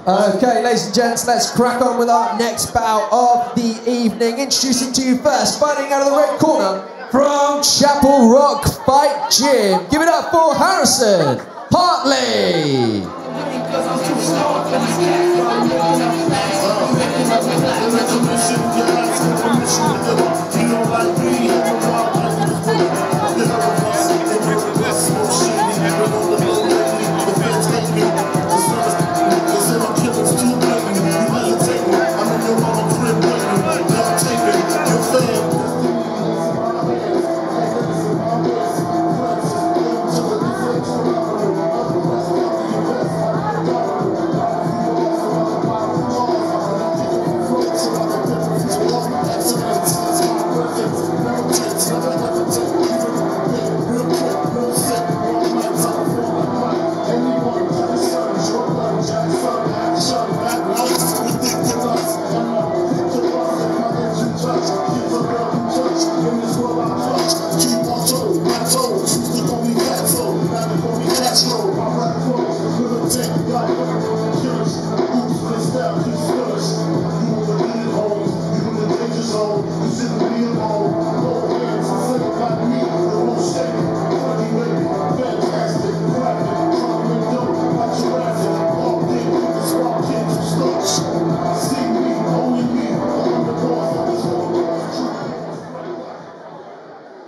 Okay, ladies and gents, let's crack on with our next bout of the evening. Introducing to you first, fighting out of the red corner from Chapel Rock Fight Gym. Give it up for Harrison Hartley.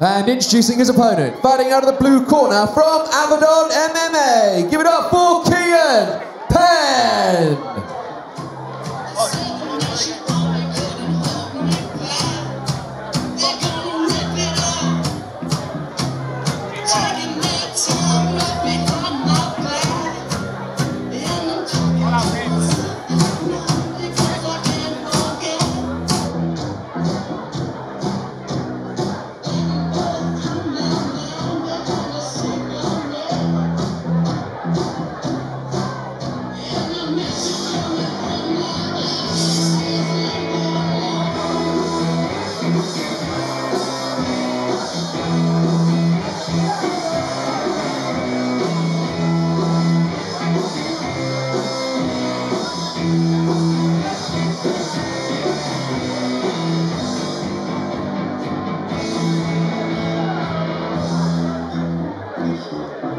And introducing his opponent, fighting out of the blue corner from Avedon MMA. Give it up for Kian Penn.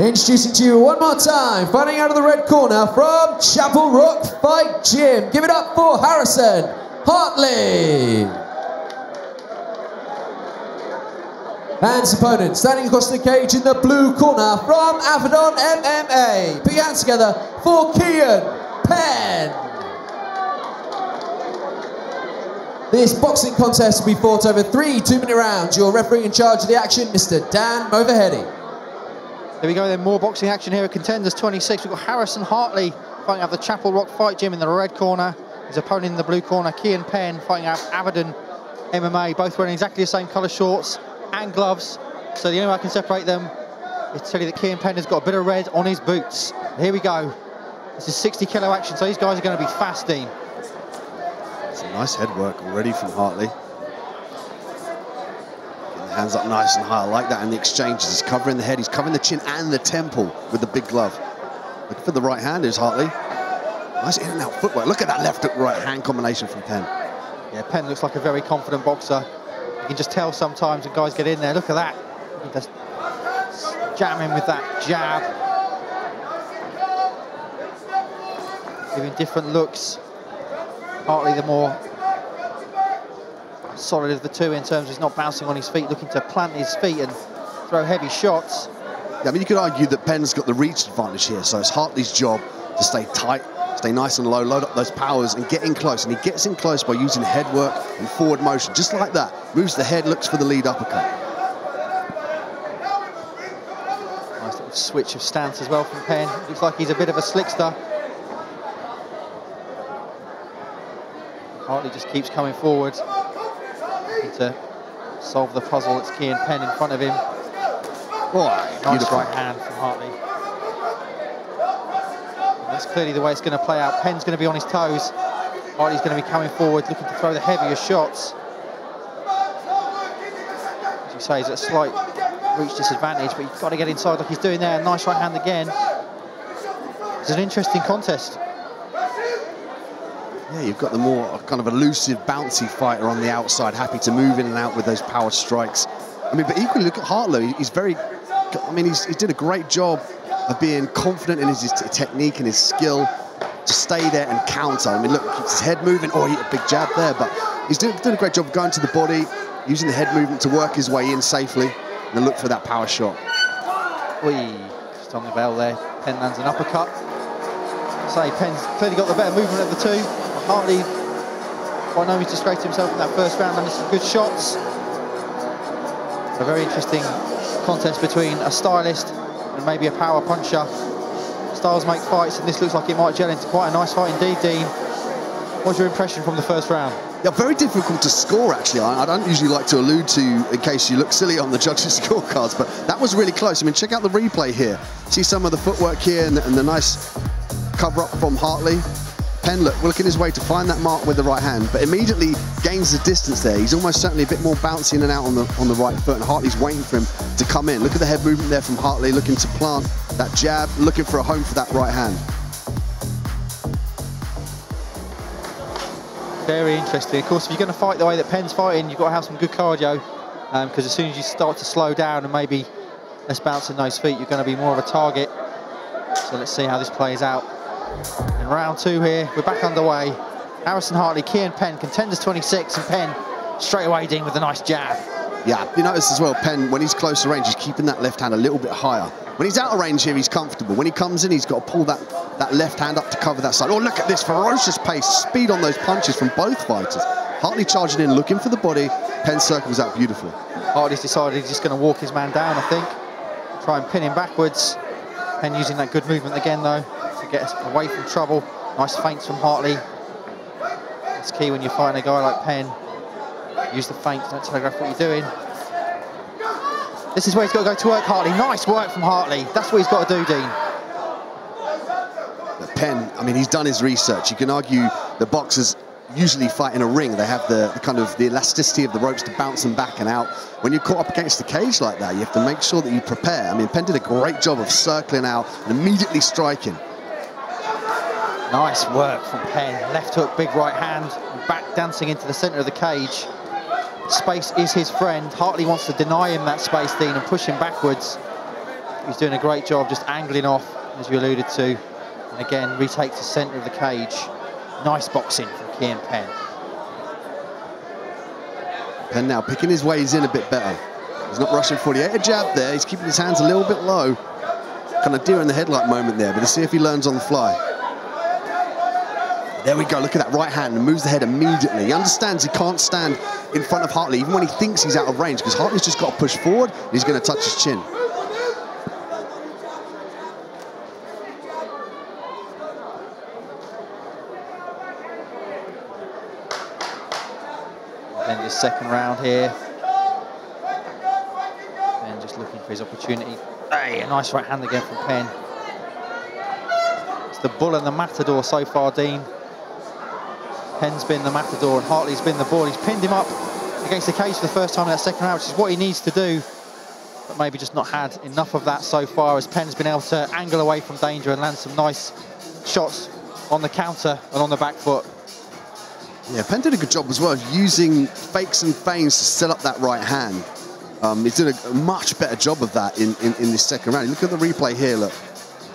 Introducing to you one more time, fighting out of the red corner from Chapel Rock Fight Gym. Give it up for Harrison Hartley. And his opponent standing across the cage in the blue corner from Avedon MMA. Put your hands together for Kian Penn. This boxing contest will be fought over three two-minute rounds. Your referee in charge of the action, Mr. Dan Movaheady. There we go then, more boxing action here at Contenders 26. We've got Harrison Hartley fighting out the Chapel Rock Fight Gym in the red corner. His opponent in the blue corner, Kian Penn, fighting out Avedon MMA, both wearing exactly the same colour shorts and gloves. So the only way I can separate them is to tell you that Kian Penn has got a bit of red on his boots. Here we go. This is 60 kilo action, so these guys are going to be fasting. Some nice head work already from Hartley. Hands up nice and high. I like that in the exchanges. He's covering the head. He's covering the chin and the temple with the big glove. Looking for the right hand is Hartley. Nice in and out footwork. Look at that left hook right hand combination from Penn. Yeah, Penn looks like a very confident boxer. You can just tell sometimes when guys get in there. Look at that. Just jam him with that jab. Giving different looks. Hartley the more solid of the two in terms of he's not bouncing on his feet, looking to plant his feet and throw heavy shots. Yeah, I mean, you could argue that Penn's got the reach advantage here, so it's Hartley's job to stay tight, stay nice and low, load up those powers and get in close. And he gets in close by using head work and forward motion, just like that. Moves the head, looks for the lead uppercut. Nice little switch of stance as well from Penn. Looks like he's a bit of a slickster. Hartley just keeps coming forward. To solve the puzzle that's Kian Penn in front of him. Boy, Nice beautiful. right hand from Hartley. And that's clearly the way it's going to play out. Penn's going to be on his toes. Hartley's going to be coming forward, looking to throw the heavier shots. As you say, he's at a slight reach disadvantage, but he's got to get inside like he's doing there. Nice right hand again. It's an interesting contest. Yeah, you've got the more kind of elusive, bouncy fighter on the outside, happy to move in and out with those power strikes. I mean, but equally, look at Hartley. He's very, I mean, he's, he did a great job of being confident in his, his technique and his skill to stay there and counter. I mean, look, keeps his head moving. Oh, he hit a big jab there, but he's doing, doing a great job of going to the body, using the head movement to work his way in safely, and then look for that power shot. Whee, just on the bell there. Penn lands an uppercut. Say Penn's clearly got the better movement of the two. Hartley, by no means disgraced himself in that first round, landed some good shots. A very interesting contest between a stylist and maybe a power puncher. Styles make fights, and this looks like it might gel into quite a nice fight indeed, Dean. What's your impression from the first round? Yeah, very difficult to score, actually. I, I don't usually like to allude to in case you look silly on the judges' scorecards, but that was really close. I mean, check out the replay here. See some of the footwork here and, and the nice cover up from Hartley. Penn, look, working his way to find that mark with the right hand, but immediately gains the distance there. He's almost certainly a bit more bouncy in and out on the on the right foot, and Hartley's waiting for him to come in. Look at the head movement there from Hartley, looking to plant that jab, looking for a home for that right hand. Very interesting. Of course, if you're going to fight the way that Penn's fighting, you've got to have some good cardio, um, because as soon as you start to slow down and maybe less bouncing in those feet, you're going to be more of a target. So let's see how this plays out. In round two here, we're back underway. Harrison Hartley, Kian Penn, contenders 26, and Penn straight away Dean with a nice jab. Yeah, you notice as well, Penn, when he's close to range, he's keeping that left hand a little bit higher. When he's out of range here, he's comfortable. When he comes in, he's got to pull that, that left hand up to cover that side. Oh, look at this ferocious pace, speed on those punches from both fighters. Hartley charging in, looking for the body. Penn circles out beautifully. Hartley's decided he's just going to walk his man down, I think. Try and pin him backwards. Penn using that good movement again, though, get us away from trouble. Nice feints from Hartley. It's key when you're fighting a guy like Penn. Use the feint, don't telegraph what you're doing. This is where he's got to go to work, Hartley. Nice work from Hartley. That's what he's got to do, Dean. But Penn, I mean, he's done his research. You can argue the boxers usually fight in a ring. They have the, the kind of the elasticity of the ropes to bounce them back and out. When you're caught up against the cage like that, you have to make sure that you prepare. I mean, Penn did a great job of circling out and immediately striking. Nice work from Penn. Left hook, big right hand, back dancing into the centre of the cage. Space is his friend. Hartley wants to deny him that space, Dean, and push him backwards. He's doing a great job just angling off, as you alluded to. And again, retakes the centre of the cage. Nice boxing from Kian Penn. Penn now picking his ways in a bit better. He's not rushing for the a jab there. He's keeping his hands a little bit low. Kind of deer in the headlight moment there, but let's see if he learns on the fly. There we go, look at that right hand and moves the head immediately. He understands he can't stand in front of Hartley, even when he thinks he's out of range, because Hartley's just got to push forward and he's going to touch his chin. Then the second round here. And just looking for his opportunity. Hey, a nice right hand again from Penn. It's the bull and the matador so far, Dean. Penn's been the matador and Hartley's been the bull. He's pinned him up against the cage for the first time in that second round, which is what he needs to do. But maybe just not had enough of that so far as Penn's been able to angle away from danger and land some nice shots on the counter and on the back foot. Yeah, Penn did a good job as well using fakes and feigns to set up that right hand. Um, he did a, much better job of that in, in, in this second round. Look at the replay here, look.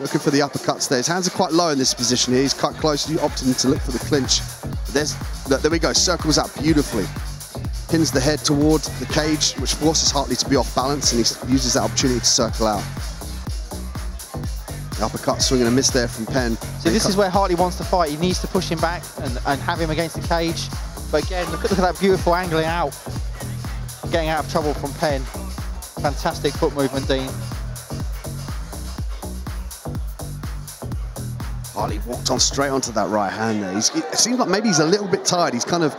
Looking for the uppercuts there. His hands are quite low in this position here. He's cut close, opted to look for the clinch. There's, there we go, circles out beautifully. Pins the head towards the cage, which forces Hartley to be off balance, and he uses that opportunity to circle out. The uppercut swing and a miss there from Penn. So this is where Hartley wants to fight. He needs to push him back and, and have him against the cage. But again, look look at that beautiful angling out. Getting out of trouble from Penn. Fantastic foot movement, Dean. Hartley walked on straight onto that right hand there. He's, it seems like maybe he's a little bit tired. He's kind of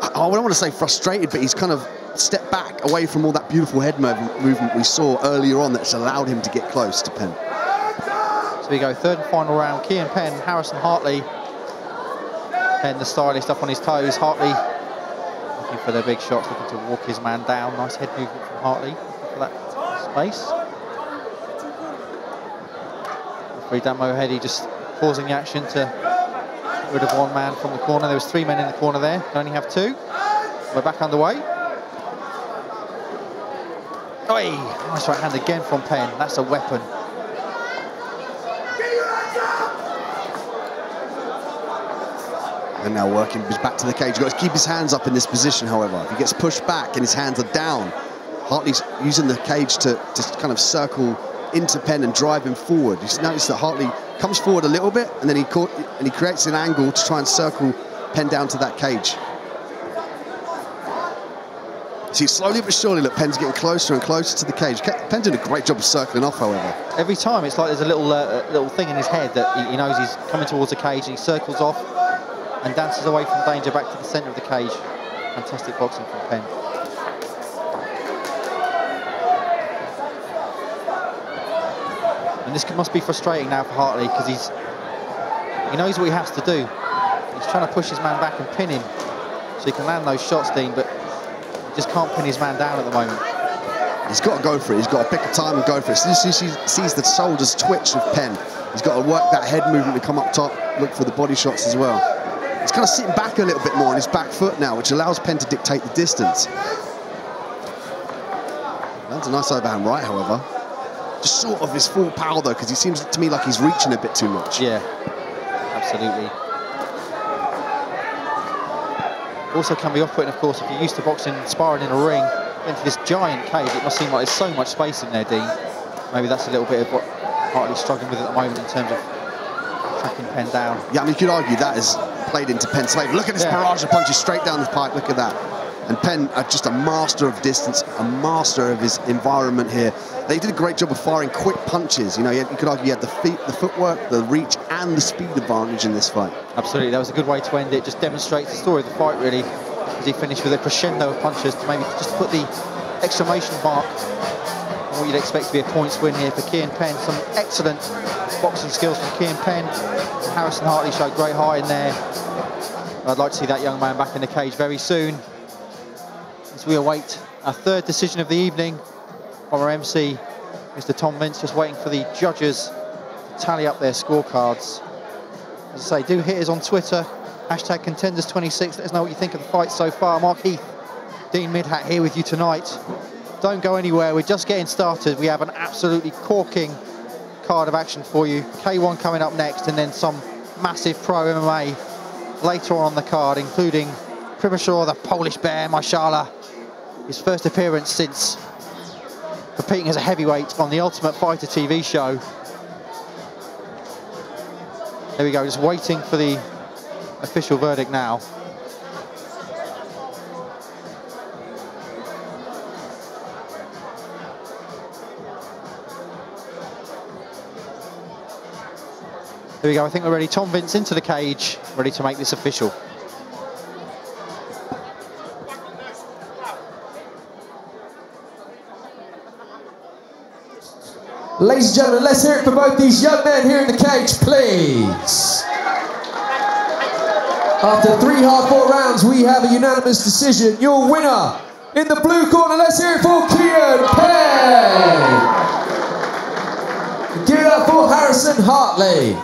I don't want to say frustrated, but he's kind of stepped back away from all that beautiful head movement we saw earlier on that's allowed him to get close to Penn. So we go third and final round. Kian Penn, Harrison Hartley. Penn, the stylist, up on his toes. Hartley looking for the big shots, looking to walk his man down. Nice head movement from Hartley, for that space. Free Dan Mohedi just pausing the action to get rid of one man from the corner. There was three men in the corner there, can only have two. We're back underway. Oi, nice right hand again from Penn. That's a weapon. And now working back to the cage. You've got to keep his hands up in this position, however. If he gets pushed back and his hands are down, Hartley's using the cage to, to kind of circle into Penn and drive him forward. You notice that Hartley comes forward a little bit and then he caught, and he creates an angle to try and circle Penn down to that cage. See, slowly but surely, look, Penn's getting closer and closer to the cage. Penn's doing a great job of circling off, however. Every time, it's like there's a little uh, little thing in his head that he, he knows he's coming towards the cage and he circles off and dances away from danger back to the centre of the cage. Fantastic boxing from Penn. And this must be frustrating now for Hartley because he's he knows what he has to do. He's trying to push his man back and pin him so he can land those shots, Dean, but he just can't pin his man down at the moment. He's got to go for it. He's got to pick a time and go for it. As soon as he sees the shoulders twitch with Penn, he's got to work that head movement to come up top, look for the body shots as well. He's kind of sitting back a little bit more on his back foot now, which allows Penn to dictate the distance. That's a nice overhand right, however. Just sort of his full power, though, because he seems to me like he's reaching a bit too much. Yeah, absolutely. Also can be off-putting, of course, if you're used to boxing, sparring in a ring, into this giant cage, it must seem like there's so much space in there, Dean. Maybe that's a little bit of what Hartley's struggling with at the moment in terms of tracking Penn down. Yeah, I mean, you could argue that is played into Penn's favour. Look at this yeah. barrage of punches straight down the pipe, look at that. And Penn, uh, just a master of distance, a master of his environment here. They did a great job of firing quick punches. You know, you, could argue he had the feet, the footwork, the reach, and the speed advantage in this fight. Absolutely, that was a good way to end it. Just demonstrates the story of the fight, really, as he finished with a crescendo of punches to maybe just put the exclamation mark on what you'd expect to be a points win here for Kian Penn. Some excellent boxing skills from Kian Penn. Harrison Hartley showed great height in there. I'd like to see that young man back in the cage very soon as we await our third decision of the evening from our MC, Mr. Tom Vince, just waiting for the judges to tally up their scorecards. As I say, do hit us on Twitter, hashtag contenders26. Let us know what you think of the fight so far. Mark Heath, Dean Midhat here with you tonight. Don't go anywhere, we're just getting started. We have an absolutely corking card of action for you. K1 coming up next, and then some massive pro MMA later on, the card, including Przemysław, the Polish bear, Mysiala his first appearance since competing as a heavyweight on the Ultimate Fighter TV show. There we go, just waiting for the official verdict now. There we go, I think we're ready. Tom Vince into the cage, ready to make this official. Ladies and gentlemen, let's hear it for both these young men here in the cage, please. After three hard-fought rounds, we have a unanimous decision. Your winner in the blue corner, let's hear it for Kian Penn. Give it up for Harrison Hartley.